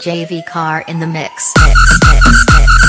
JV car in the mix. mix, mix, mix.